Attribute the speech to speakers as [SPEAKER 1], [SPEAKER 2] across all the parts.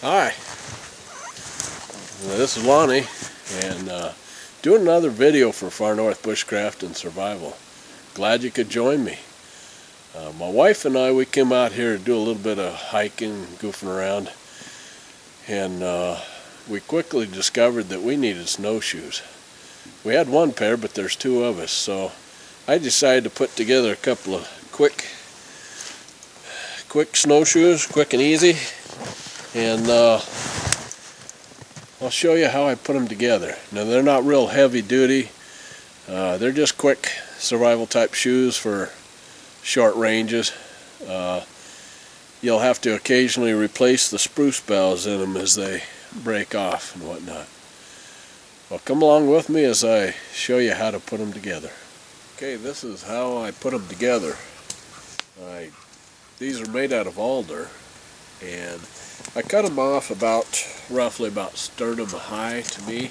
[SPEAKER 1] Hi, this is Lonnie, and uh, doing another video for Far North Bushcraft and Survival. Glad you could join me. Uh, my wife and I, we came out here to do a little bit of hiking, goofing around, and uh, we quickly discovered that we needed snowshoes. We had one pair, but there's two of us, so I decided to put together a couple of quick, quick snowshoes, quick and easy, and uh, I'll show you how I put them together. Now they're not real heavy duty, uh, they're just quick survival type shoes for short ranges. Uh, you'll have to occasionally replace the spruce boughs in them as they break off and whatnot. Well, come along with me as I show you how to put them together. Okay, this is how I put them together. I, these are made out of alder, and I cut them off about, roughly about sternum high to me.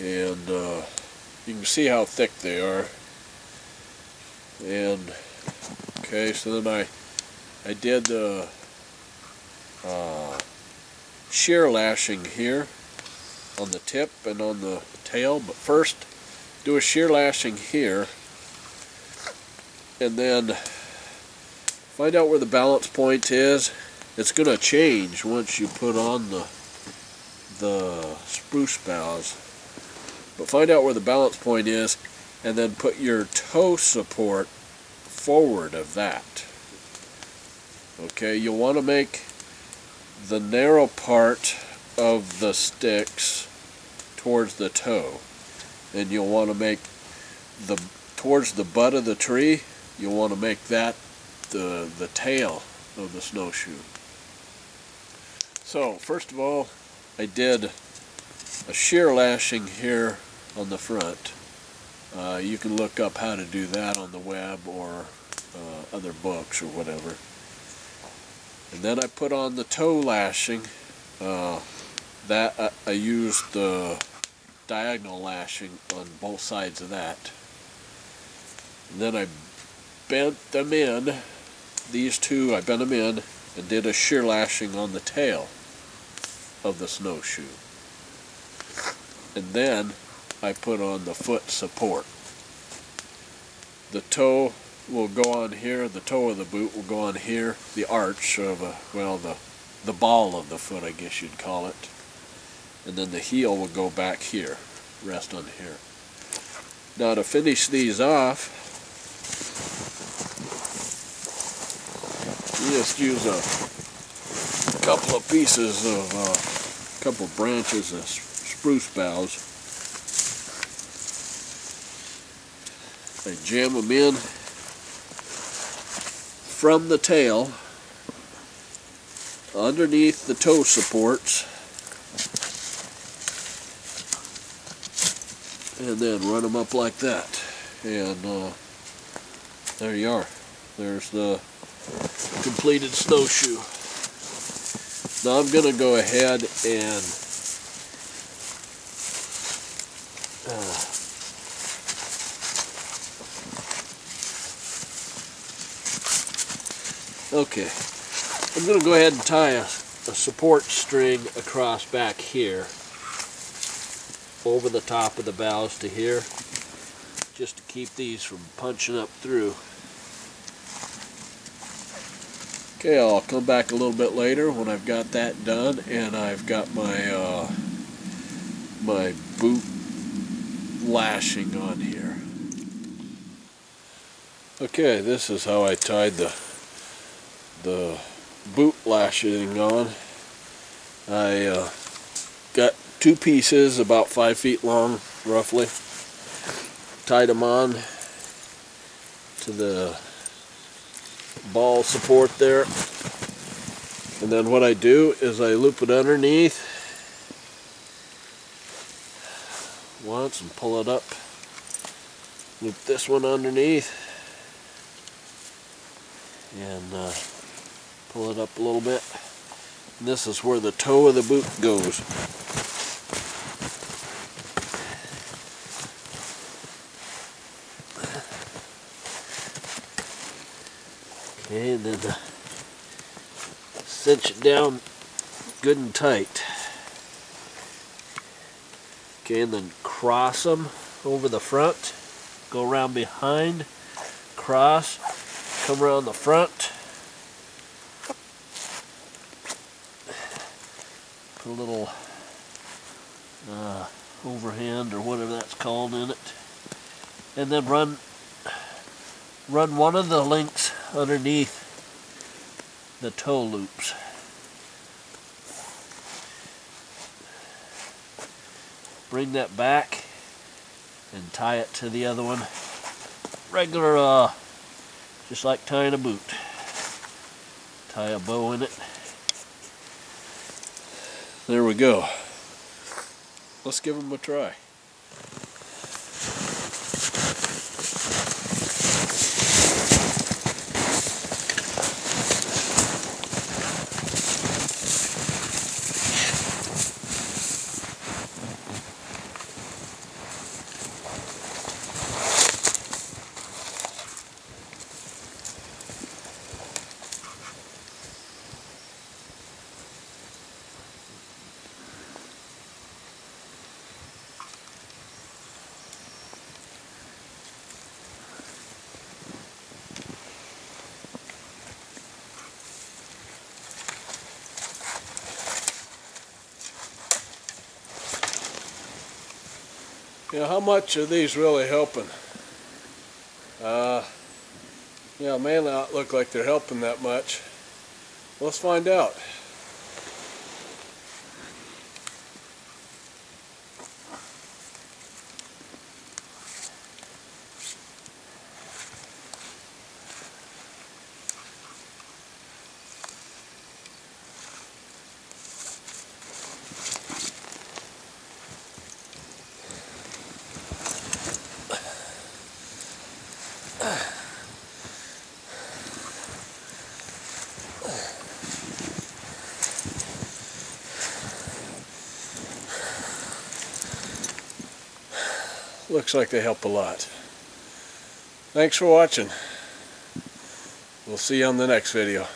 [SPEAKER 1] And uh, you can see how thick they are. And, okay, so then I, I did the uh, shear lashing here on the tip and on the tail. But first, do a shear lashing here. And then find out where the balance point is. It's going to change once you put on the the spruce boughs. But find out where the balance point is and then put your toe support forward of that. Okay you'll want to make the narrow part of the sticks towards the toe. And you'll want to make the towards the butt of the tree you'll want to make that the the tail of the snowshoe so, first of all, I did a shear lashing here on the front. Uh, you can look up how to do that on the web or uh, other books or whatever. And then I put on the toe lashing. Uh, that I, I used the diagonal lashing on both sides of that. And then I bent them in. These two, I bent them in and did a shear lashing on the tail of the snowshoe. And then I put on the foot support. The toe will go on here, the toe of the boot will go on here, the arch of a, well, the, the ball of the foot, I guess you'd call it. And then the heel will go back here, rest on here. Now to finish these off, just use a couple of pieces of uh, couple of branches of spruce boughs. I jam them in from the tail underneath the toe supports and then run them up like that and uh, there you are there's the completed snowshoe. Now I'm going to go ahead and uh, okay. I'm going to go ahead and tie a, a support string across back here over the top of the boughs to here just to keep these from punching up through Okay, I'll come back a little bit later when I've got that done and I've got my uh, my boot lashing on here. Okay, this is how I tied the the boot lashing on. I uh, got two pieces about five feet long roughly. Tied them on to the ball support there. And then what I do is I loop it underneath once and pull it up. Loop this one underneath and uh, pull it up a little bit. And this is where the toe of the boot goes. Okay, and then cinch it down good and tight. Okay, and then cross them over the front, go around behind, cross, come around the front, put a little uh, overhand or whatever that's called in it, and then run run one of the links underneath the toe loops. Bring that back and tie it to the other one. Regular, uh, just like tying a boot. Tie a bow in it. There we go. Let's give them a try. You know, how much are these really helping? Uh, yeah, may not look like they're helping that much. Let's find out. Looks like they help a lot. Thanks for watching. We'll see you on the next video.